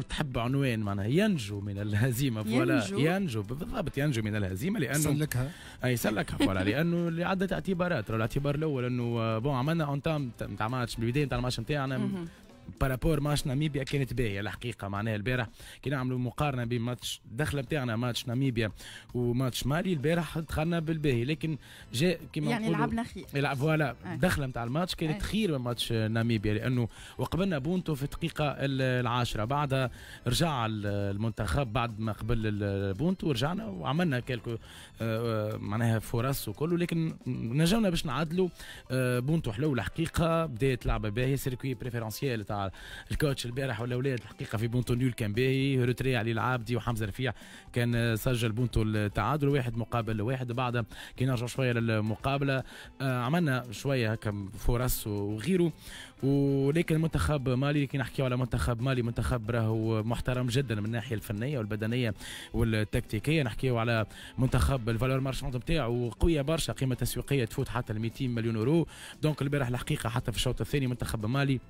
أو تحب عنوان معناها ينجو من الهزيمة. voilà ينجو. ينجو. بالضبط ينجو من الهزيمة لأنه سلكها أي سلكها voilà لأنه لعدة اعتبارات. الاعتبار الأول إنه آه، bon عملنا entame نتاع ماتش بالبداية نتاع الماتش نتاعنا. par rapport match ناميبيا كانت باهيه الحقيقة معناها البارح كي نعملوا مقارنه بين ماتش الدخله نتاعنا ماتش ناميبيا وماتش مالي البارح دخلنا بالباهي لكن جاء كما يعني نقولوا- لعبنا خير يلعب voilà أي. دخله نتاع الماتش كانت. خير من ماتش ناميبيا لأنه وقبلنا بونتو في الدقيقه ال- العاشره بعدها رجع ال- المنتخب بعد ما قبل بونتو رجعنا وعملنا quelques معناها فرص وكله لكن نجمنا باش نعدلوا بونتو حلو الحقيقة بدايه لعبه باهيه circuit préférentiel تاع ال coach البارح والاولاد الحقيقة في بونتو nul كان باهي. retrait علي العابدي وحمزة رفيع كان سجل بونتو التعادل واحد مقابل واحد. بعدها كي نرجع شوية للمقابلة آه، عملنا شوية هكا فرص وغيره ولكن منتخب مالي كي نحكيو على منتخب مالي منتخب راهو محترم جدا من الناحية الفنية والبدنية والتكتيكية. نحكيو على منتخب ال valeur marchande نتاعو قوية برشا قيمة تسويقية تفوت حتى ل 200 مليون اورو donc البارح الحقيقة حتى في الشوط الثاني منتخب مالي.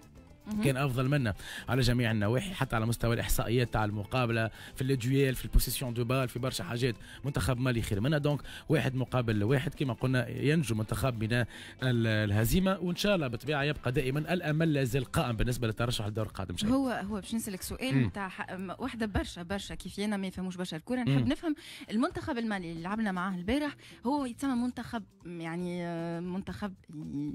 كان أفضل منا على جميع النواحي حتى على مستوى الاحصائيات تاع المقابلة في ال duels في ال possession de balle في برشا حاجات. منتخب مالي خير. منا donc واحد مقابل واحد كما قلنا ينجو منتخب من ال- الهزيمة وإن شاء الله بالطبيعة يبقى دائما الأمل لا يزال قائم بالنسبة للترشح للدور القادم. شيء هو هو باش نسألك سؤال. نتاع واحدة برشا برشا كيف أنا ما يفهموش برشا الكره. نحب نفهم المنتخب المالي اللي لعبنا معاه البارح هو يتسمى منتخب يعني آه، منتخب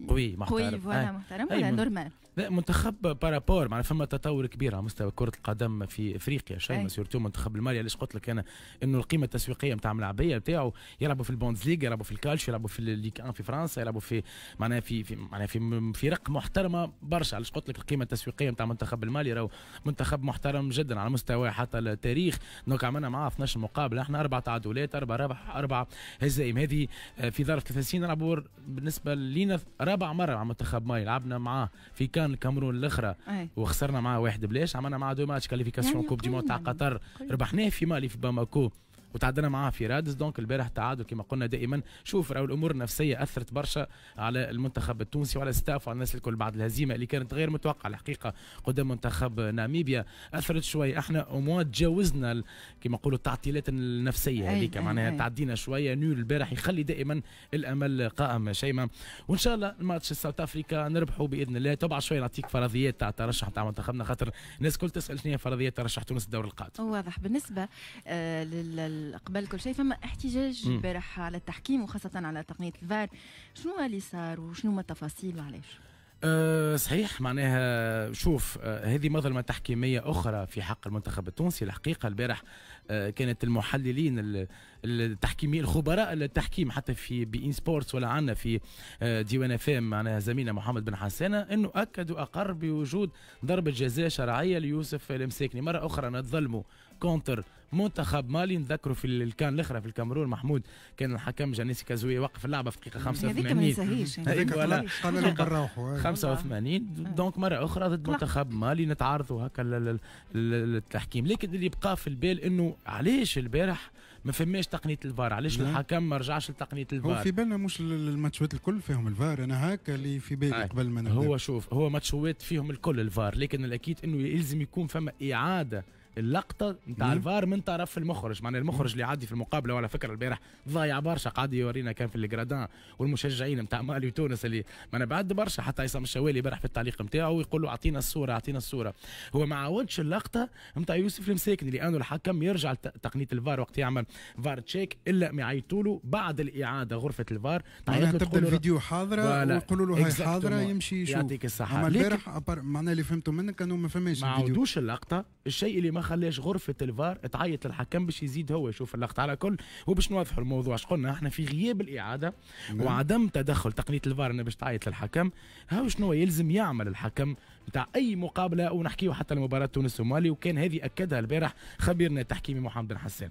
قوي محترم. قوي آه. محترم أي ولا normal لا منتخب par rapport معناها فما تطور كبير على مستوى كرة القدم في إفريقيا. شيء. surtout منتخب المالي علاش قلت لك أنا إنه القيمة التسويقية نتاع الملاعبية نتاعو يلعبوا في البوندز ليغ يلعبوا في الكالتشيو يلعبوا في ال Ligue 1 في فرنسا يلعبوا في معناها في في معناها في فرق محترمة برشا. علاش قلت لك القيمة التسويقية نتاع منتخب المالي راهو منتخب محترم جدا على مستوى حتى التاريخ. donc عملنا معاه 12 مقابلة. إحنا أربع تعادلات أربع ربح أربع هزائم. هذه آه، في ظرف ثلاث سنين نلعبوا بالنسبة لينا رابع مرة مع منتخب مالي لعبنا معاه في كان الكاميرون الأخرى. أي. وخسرنا معاه واحد بلاش عملنا معاه deux matchs qualification يعني Coupe du Monde تاع قطر. ربحناه في مالي في باماكو. وتعادلنا معاه في رادس donc البارح تعادل كما قلنا دائما. شوف راهو الأمور النفسية أثرت برشا على المنتخب التونسي وعلى ال staff وعلى الناس الكل بعد الهزيمة اللي كانت غير متوقعة. الحقيقة قدام منتخب ناميبيا أثرت شوي. إحنا أو تجاوزنا كما نقولوا التعطيلات النفسية هذيك. معناها. تعدينا شوية. nul البارح يخلي دائما الأمل قائم شيماء. وإن شاء الله ال match South Africa نربحوا بإذن الله. تبع شوية نعطيك فرضيات تاع الترشح تاع منتخبنا. خاطر الناس الكل تسأل شنو هي فرضيات ترشح تونس الدور القادم. واضح. بالنسبة آه، لل- قبل كل شيء فما احتجاج. البارح على التحكيم وخاصة على تقنية الفار شنو اللي صار وشنو هما التفاصيل؟ وعلاش أه صحيح معناها شوف أه هذه مظلمة تحكيمية أخرى في حق المنتخب التونسي. الحقيقة البارح أه كانت المحللين ال- التحكيميين الخبراء التحكيم حتى في beIN Sports ولا عنا في أه ديوان أف إم معناها زميلنا محمد بن حسانة أنه أكد وأقر بوجود ضربة جزاء شرعية ليوسف المساكني مرة أخرى نتظلموا contre منتخب مالي. نذكروا في ال- كان الاخرى في الكاميرون محمود كان الحكم جانيسي كازوي وقف اللعبة في دقيقة هذيك ما 85 ينساهيش. هذيك لهم بنروحوا 85 donc مرة أخرى ضد. منتخب مالي نتعارضوا هكا لل- لل- لل- للتحكيم لكن اللي بقى في البال إنه علاش البارح ما فماش تقنية الفار؟ علاش. الحكم ما رجعش لتقنية هو الفار؟ في بالنا مش ال- ال matchات الكل فيهم الفار. أنا هكا اللي في بالي أي. قبل ما نبدأ. هو شوف هو matchوات فيهم الكل الفار. لكن الأكيد إنه يلزم يكون فما إعادة اللقطة نتاع. الفار من طرف المخرج. معناها المخرج اللي عادي في المقابلة وعلى فكرة البارح ضايع برشا. قاعد يورينا كان في الجرادان والمشجعين نتاع مالي وتونس اللي ما أنا بعد برشا حتى عصام الشوالي امبارح في التعليق نتاعو يقول له أعطينا الصورة أعطينا الصورة. هو ما عاودش اللقطة نتاع يوسف المساكني لأنه الحكم يرجع لتقنيه الفار وقت يعمل فار check إلا ما يعيطوا له بعد الإعادة غرفة الفار. معناها تبدأ الفيديو حاضرة. ويقولوا له هاي. حاضرة يمشي يشوف. يعطيك الصحه البارح معناها اللي فهمته منك إنه ما فماش ما عودوش اللقطة. الشيء اللي ما خلاش غرفة الفار تعيط للحكم باش يزيد هو. يشوف اللقطة على كل وباش نوضحوا الموضوع اش قلنا؟ إحنا في غياب الإعادة نعم. وعدم تدخل تقنية الفار إنه باش تعيط للحكم. هاو شنو يلزم يعمل الحكم نتاع أي مقابلة ونحكيو حتى لمباراة تونس ومالي. وكان هذه أكدها البارح خبيرنا التحكيمي محمد بن حسان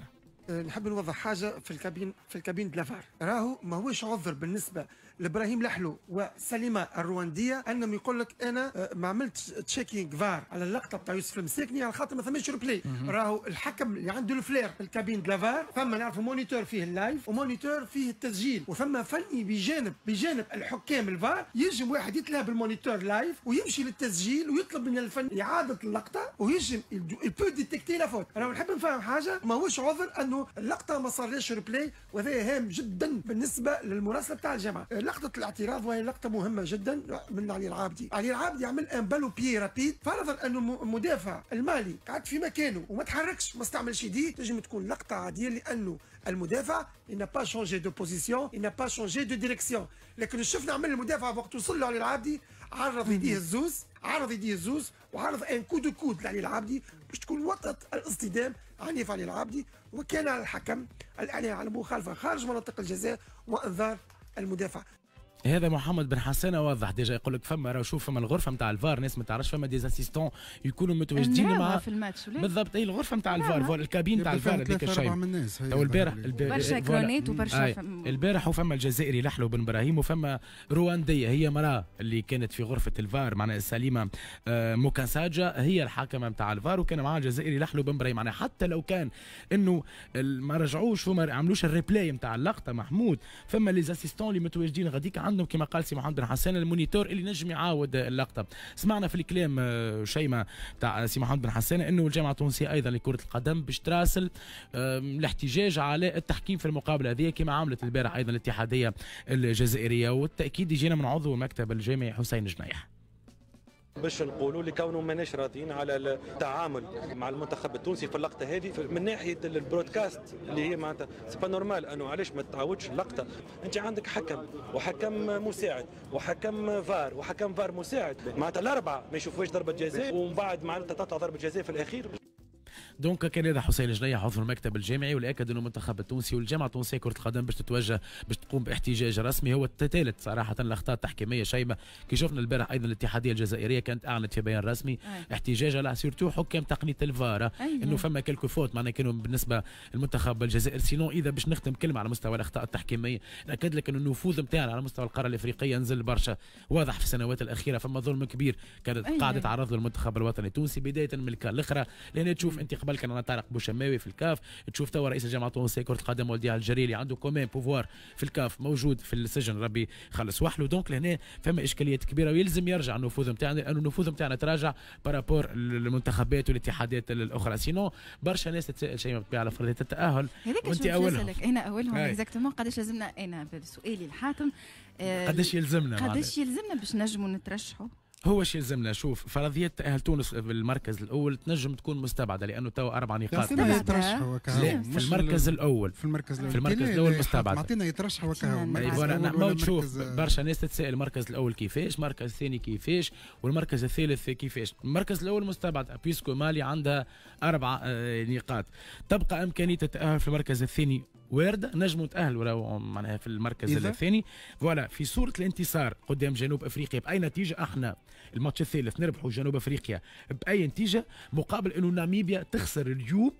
أه، نحب نوضح حاجة في الكابين في الكابين دلافار. راهو ماهوش عذر بالنسبة لابراهيم لحلو وسليمة الرواندية أنهم يقول لك أنا أه، ما عملتش checking VAR على اللقطة بتاع يوسف المساكني على خاطر ما ثماش replay. راهو الحكم اللي عنده الفلير في ال cabine de la VAR فما نعرفوا moniteur فيه ال live و moniteur فيه التسجيل. وفما فني بجانب بجانب الحكام الفار يجم واحد يتلهى بال moniteur live ويمشي للتسجيل ويطلب من الفني إعادة اللقطة ويجم ال peut détecter la faute أنا نحب نفهم حاجة ماهوش عذر أنه اللقطة ما صارليش replay وهذا هام جدا بالنسبة للمراسلة بتاع الجامعة لقطة الاعتراض وهي لقطة مهمة جدا من علي العابدي. علي العابدي عمل un ballon بي rapide فرضا أنه المدافع المالي قعد في مكانه وما تحركش ما استعملش يديه. تنجم تكون لقطة عادية لأنه المدافع pas changé de position il n'a pas changé de direction. لكن شفنا عمل المدافع وقت وصل له علي العابدي عرض يديه الزوز عرض يديه الزوز وعرض un coup de coude لعلي العابدي باش تكون وقت الاصطدام عنيف علي العابدي. وكان على الحكم الإعلان على مخالفة خارج منطقه الجزاء وإنذار المدافع. هذا محمد بن حسن واضح déjà يقول لك فما راه شوف فما الغرفة نتاع الفار ناس ما تعرفش فما des assistants يكونوا متواجدين مع في الماتش بالضبط أي الغرفة نتاع الفار ال cabine نتاع الفار هذيك الشيء. تو البارح برشا كرونات وبرشا البارح وفما الجزائري لحلو بن إبراهيم وفما روانديه هي مراه اللي كانت في غرفة الفار معناها سليمة آه، موكانساجا هي الحاكمة نتاع الفار وكان معها الجزائري لحلو بن إبراهيم. معناها حتى لو كان إنه ما رجعوش وما عملوش ال replay نتاع اللقطة محمود فما les assistants اللي متواجدين غاديك عندهم كما قال سي محمد بن حسن ال moniteur اللي نجم يعاود اللقطة. سمعنا في الكلام آه، شيماء تاع سي محمد بن حسن إنه الجامعة التونسية أيضا لكرة القدم باش تراسل الاحتجاج على التحكيم في المقابلة هذه كما عملت البارح أيضا الاتحادية الجزائرية. والتأكيد يجينا من عضو المكتب الجامعي حسين جنيح باش نقولوا لكونه ماناش راضيين على التعامل مع المنتخب التونسي في اللقطة هذه من ناحية ال broadcast اللي هي معناتها c'est pas normal أنه علاش ما تعاودش اللقطة؟ أنت عندك حكم وحكم مساعد وحكم فار وحكم فار مساعد. معناتها الأربعة ما يشوفوش ضربة جزاء ومن بعد معناتها تقطع ضربة جزاء في الأخير. donc كان هذا حسين جنيح عضو المكتب الجامعي والاكد انه المنتخب التونسي والجامعة التونسية كرة القدم باش تتوجه باش تقوم باحتجاج رسمي. هو الثالث صراحة الاخطاء التحكيميه شيمه كي شفنا البارح أيضا الاتحادية الجزائرية كانت أعلنت في بيان رسمي أي. احتجاج على surtout حكام تقنية الفار. إنه فما quelques fautes معناها كانوا بالنسبة للمنتخب الجزائر sinon إذا باش نختم كلمة على مستوى الأخطاء التحكيمية نأكد لك إنه النفوذ نتاعنا على مستوى القارة الأفريقية نزل برشا. واضح في السنوات الأخيرة فما ظلم كبير كانت قاعدة تعرض له المنتخب الوطني التونسي بداية من الاخرى لأن تشوف انت قبل كان طارق بوش شماوي في الكاف. تشوف توا رئيس الجامعة التونسيه كرة القدم والدي الجريري عنده comme un pouvoir في الكاف موجود في السجن ربي خلص وحله donc لهنا فما إشكاليات كبيرة ويلزم يرجع النفوذ نتاعنا لأنه النفوذ نتاعنا تراجع par rapport المنتخبات والاتحادات الأخرى. sinon برشا ناس تتساءل شيء على فرضية التأهل. وأنت اولهم أنا اولهم exactement قداش لازمنا أنا بسؤالي الحاتم. آه، قداش يلزمنا قداش يلزمنا باش نجموا نترشحوا؟ هو شيء يلزمنا شوف فرضية تاهل تونس بالمركز الأول تنجم تكون مستبعدة لأنه تو أربع نقاط. لا في المركز الأول. في المركز الأول. في المركز الأول مستبعد معطينا يترشح وكهو ما تشوف برشا ناس تتساءل المركز الأول كيفاش المركز الثاني كيفاش والمركز الثالث كيفاش. المركز الأول مستبعد puisque مالي عندها أربع آه، نقاط. تبقى إمكانية التأهل في المركز الثاني وارده نجموا نتأهلوا معناها في المركز الثاني. voilà في صورة الانتصار قدام جنوب أفريقيا بأي نتيجة؟ إحنا. الماتش الثالث نربحوا جنوب أفريقيا بأي نتيجة مقابل أنه ناميبيا تخسر اليوم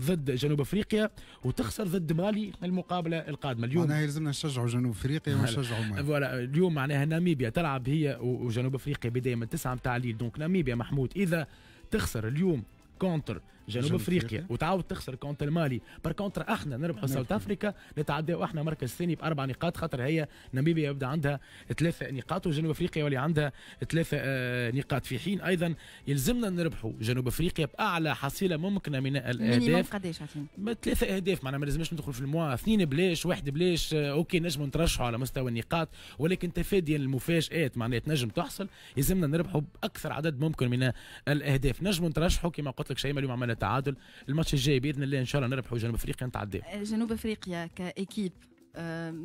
ضد جنوب أفريقيا وتخسر ضد مالي المقابلة القادمة. اليوم معناها يلزمنا نشجعوا جنوب أفريقيا ونشجعوا مالي. voilà اليوم معناها ناميبيا تلعب هي وجنوب أفريقيا بداية من 9 نتاع الليل donc ناميبيا محمود إذا تخسر اليوم contre جنوب أفريقيا. وتعاود تخسر contre مالي par contre إحنا نربحوا South Africa نتعداو إحنا مركز ثاني بأربع نقاط خاطر هي ناميبيا يبدأ عندها ثلاثة نقاط وجنوب أفريقيا واللي عندها ثلاثة آه نقاط. في حين أيضا يلزمنا نربحوا جنوب أفريقيا بأعلى حصيلة ممكنة من الأهداف. قداش ثلاثة أهداف معناها ما لازمش ندخل في الموا. اثنين بلاش واحد بلاش آه OK نجم نترشحوا على مستوى النقاط. ولكن تفاديا المفاجآت معناها تنجم تحصل يلزمنا نربحوا بأكثر عدد ممكن من الأهداف. نجم نترشحوا كما قلت لك شيء اليوم عملنا تعادل الماتش الجاي بإذن الله إن شاء الله نربحوا جنوب أفريقيا نتعدى جنوب أفريقيا ك équipe.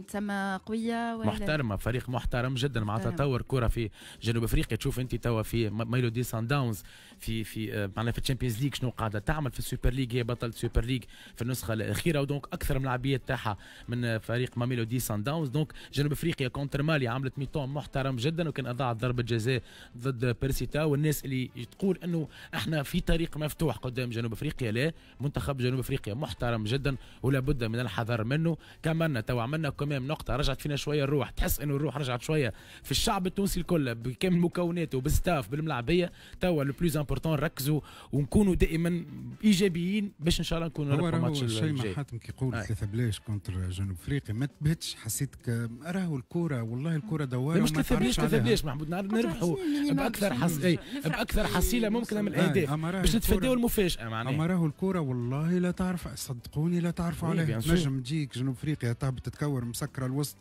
تسمى قوية ولا محترمة فريق محترم جدا. مع تطور كرة في جنوب أفريقيا. تشوف أنت توا في ماميلودي صن داونز في في آه، معناها في ال Champions League شنو قاعدة تعمل في ال Super League هي بطل ال Super League في النسخة الأخيرة. و donc أكثر من العبيات تاعها من فريق ماميلودي صن داونز donc جنوب أفريقيا contre مالي عملت mi-temps محترم جدا وكان اضاعت ضربة جزاء ضد بيرسيتا والناس اللي تقول إنه إحنا في طريق مفتوح قدام جنوب أفريقيا لا. منتخب جنوب أفريقيا محترم جدا ولا بد من الحذر منه. كملنا تو عملنا كمان نقطة رجعت فينا شوية الروح. تحس إنه الروح رجعت شوية. في الشعب التونسي الكل بكامل مكوناته بالستاف بالملاعبيه توا لو بلوز امبورتون نركزوا ونكونوا دائما إيجابيين باش إن شاء الله نكونوا نربحوا الماتش الشيء الجاي. ما حاتم كي يقول أي. ثلاثة بلاش كونتر جنوب أفريقيا. ما تبهتش حسيتك راهو الكورة والله الكورة دوارة لا مش وما ثلاثة بلاش عليها. بلاش محمود نربحوا بأكثر حص... أي، بأكثر حصيلة ممكنة من أي، الأهداف. باش نتفاداو المفاجأة معناها أما راهو الكورة والله لا تعرف صدقوني لا تعرفوا وي، عليها. نجم تجيك جنوب أفريقيا تهبط تتكور مسكرة الوسط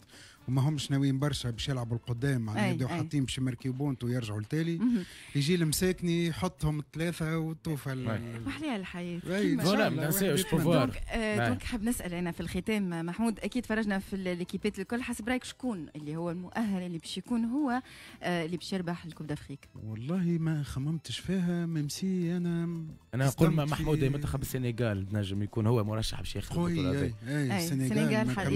وما همش ناويين برشا باش يلعبوا القدام معناها أي، يبداو. حاطين باش يمركيو بونت ويرجعوا لتالي يجي المساكني يحطهم ال- أي. محليها شاء فوالا ما ننساوش. بوفوار دونك آه. دونك حاب نسأل أنا في الختام محمود أكيد فرجنا في ليكيبات الكل حسب رأيك شكون اللي هو المؤهل اللي باش يكون هو آه اللي باش يربح ال Coupe d'Afrique والله ما خممتش فيها même si أنا أنا نقول محمود منتخب السنغال نجم يكون هو مرشح باش ياخذ البطولة السنغال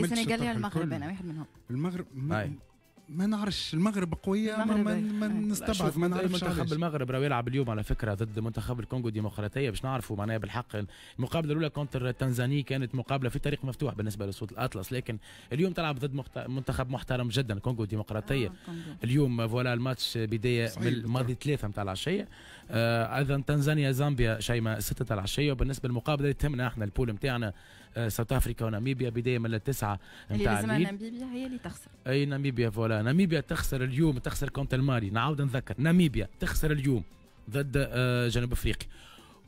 السنغال يا المغرب. أنا واحد منهم المغرب ما. ما نعرفش المغرب قوية ما, المغرب ما. ما نستبعد ما نعرفش منتخب. المغرب راه يلعب اليوم على فكرة ضد منتخب الكونغو الديمقراطية باش نعرفوا معناها بالحق المقابلة الأولى contre تنزانيا كانت مقابلة في طريق مفتوح بالنسبة لأسود الأطلس لكن اليوم تلعب ضد مخت... منتخب محترم جدا الكونغو الديمقراطية آه،. اليوم فوالا الماتش بداية صحيح من الماضي ثلاثة متاع العشية آه أيضا تنزانيا زامبيا شيماء ستة العشية وبالنسبة للمقابلة اللي تهمنا إحنا البول نتاعنا ساوث أفريكا وناميبيا بداية من التسعة اللي متاع لازم الليل ناميبيا هي اللي تخسر. أي ناميبيا فوالا. ناميبيا تخسر اليوم تخسر كونت المالي نعاود نذكر. ناميبيا تخسر اليوم ضد آه جنوب أفريقيا.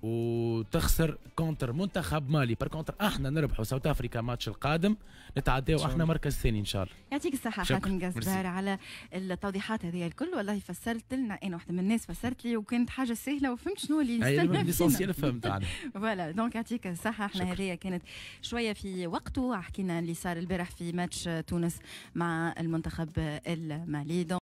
وتخسر كونتر منتخب مالي بار كونتر إحنا نربحوا ساوث افريكا ماتش القادم نتعداو أحنا. مركز ثاني إن شاء الله يعطيك شكرا. حاتم. قصدار على التوضيحات هذه الكل والله فسرت لنا أنا واحدة من الناس فسرت لي وكانت حاجة سهلة وفهمت شنو اللي يستنى. l'essentiel فهمت عنها voilà donc يعطيك الصحة إحنا. هذه كانت شوية في وقته حكينا اللي صار البارح في ماتش تونس مع المنتخب المالي